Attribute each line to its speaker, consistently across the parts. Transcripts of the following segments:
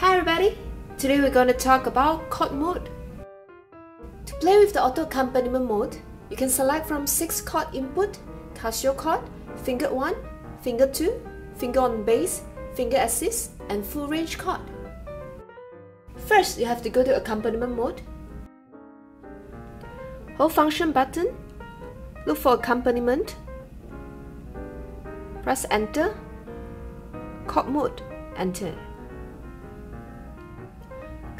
Speaker 1: Hi everybody! Today we're going to talk about chord mode. To play with the auto accompaniment mode, you can select from 6 chord input, Casio chord, finger 1, finger 2, finger on bass, finger assist, and full range chord. First, you have to go to accompaniment mode. Hold function button, look for accompaniment, press enter, chord mode, enter.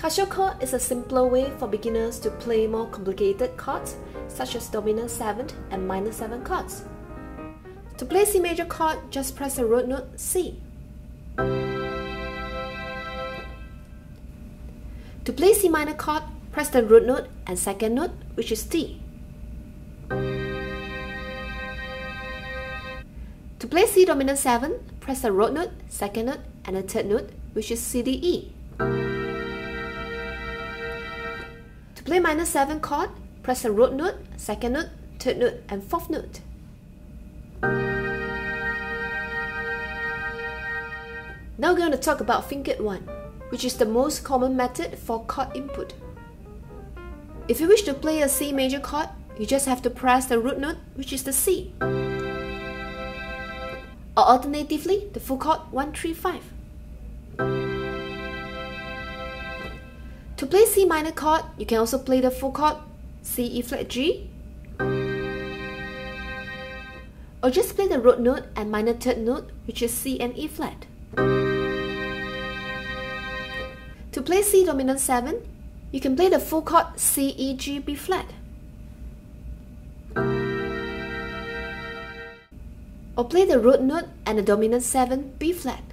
Speaker 1: Casio chord is a simpler way for beginners to play more complicated chords such as dominant 7 and minor 7 chords. To play C major chord, just press the root note C. To play C minor chord, press the root note and second note, which is D. To play C dominant 7, press the root note, second note, and the third note, which is C D E. Play minor 7 chord, press the root note, second note, third note, and fourth note. Now we're going to talk about fingered 1, which is the most common method for chord input. If you wish to play a C major chord, you just have to press the root note, which is the C. Or alternatively, the full chord 1, To play C minor chord, you can also play the full chord C, E flat, G. Or just play the root note and minor third note, which is C and E flat. To play C dominant 7, you can play the full chord C, E, G, B flat. Or play the root note and the dominant 7, B flat.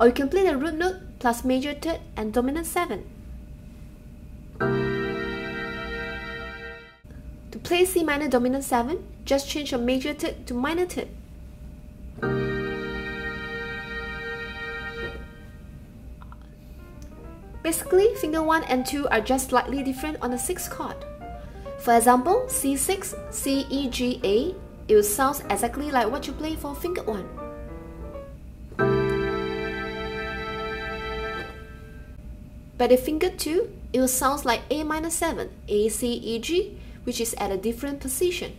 Speaker 1: Or you can play the root note plus major third and dominant 7. To play C minor dominant 7, just change your major third to minor third. Basically, finger 1 and 2 are just slightly different on the 6th chord. For example, C6, C, E, G, A, it will sound exactly like what you play for finger 1. But the finger 2, it will sound like A minor 7, A, C, E, G, which is at a different position.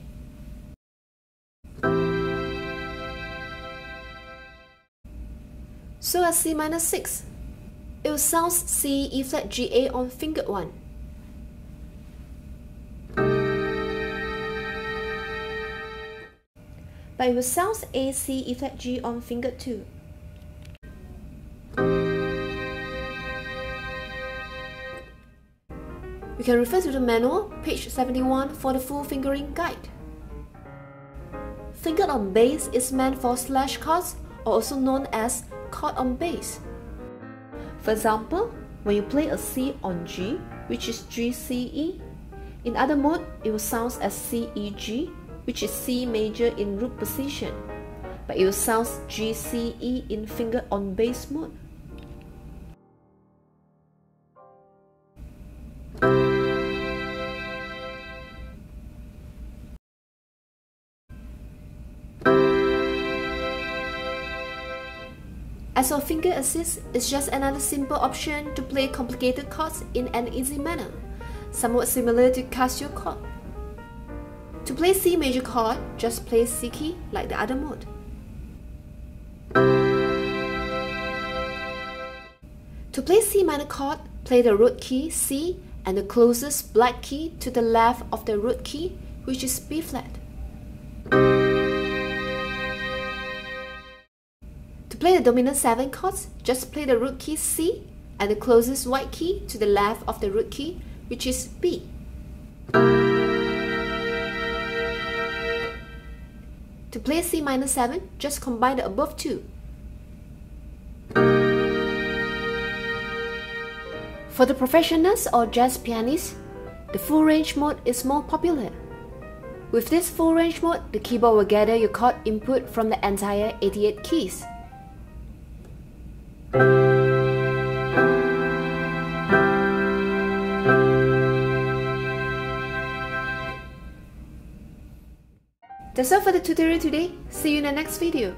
Speaker 1: So as C minor 6, it will sound C, E flat, G, A on finger 1. But it will sound A, C, E flat, G on finger 2. Can refer to the manual, page 71 for the full fingering guide. Fingered on bass is meant for slash chords or also known as chord on bass. For example, when you play a C on G, which is G C E, in other mode it will sound as C E G, which is C major in root position, but it will sound G C E in finger on bass mode. As for finger assist, it's just another simple option to play complicated chords in an easy manner, somewhat similar to Casio chord. To play C major chord, just play C key like the other mode. To play C minor chord, play the root key C and the closest black key to the left of the root key, which is B flat. Play the dominant 7 chords, just play the root key C and the closest white key to the left of the root key, which is B. To play C minor 7, just combine the above two. For the professionals or jazz pianists, the full range mode is more popular. With this full range mode, the keyboard will gather your chord input from the entire 88 keys. That's all for the tutorial today. See you in the next video.